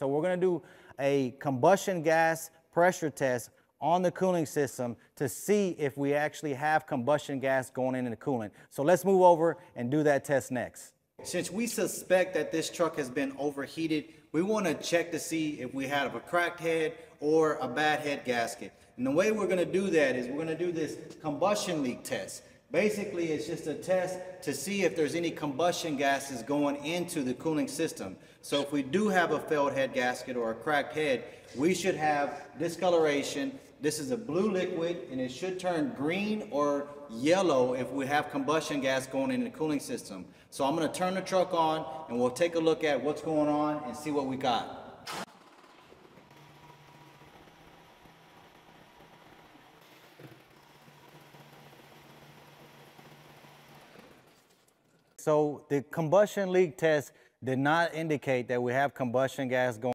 So we're gonna do a combustion gas pressure test on the cooling system to see if we actually have combustion gas going into the coolant. So let's move over and do that test next. Since we suspect that this truck has been overheated, we want to check to see if we have a cracked head or a bad head gasket. And the way we're going to do that is we're going to do this combustion leak test. Basically, it's just a test to see if there's any combustion gases going into the cooling system. So if we do have a failed head gasket or a cracked head, we should have discoloration. This is a blue liquid and it should turn green or yellow if we have combustion gas going in the cooling system. So I'm gonna turn the truck on and we'll take a look at what's going on and see what we got. So the combustion leak test did not indicate that we have combustion gas going